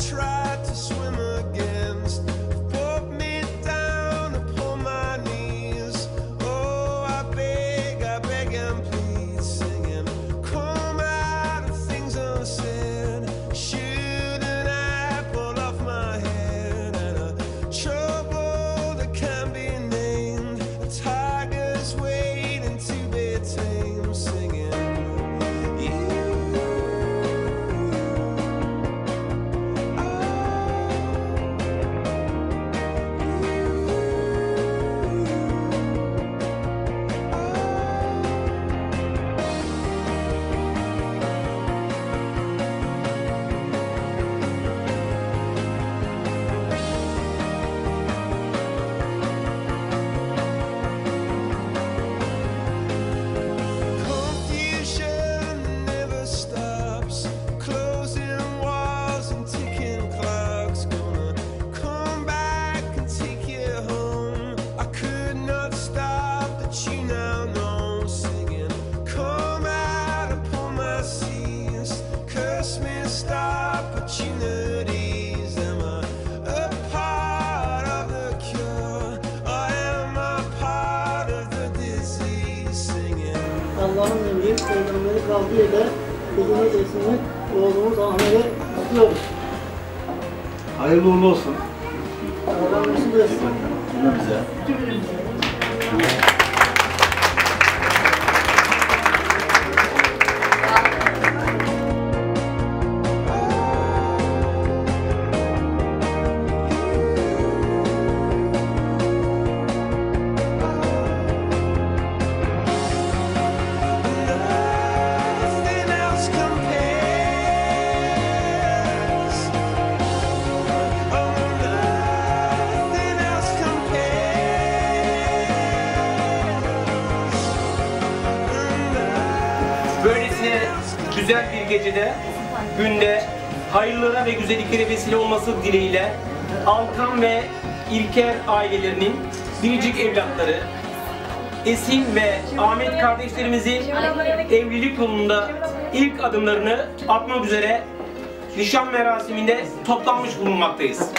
Try. Rabbim peygamberi kavliyle kızını teslimlik oğlumuz Ahmet'e kutluyoruz. Hayırlı uğurlu olsun. Allah nasip etsin. Cümlemize. Nothing güzel bir gecede, günde hayırlara ve güzelliklere vesile olması dileğiyle Alkan ve İlker ailelerinin biricik evlatları Esin ve Ahmet kardeşlerimizin evlilik yolunda ilk adımlarını atmak üzere nişan merasiminde toplanmış bulunmaktayız.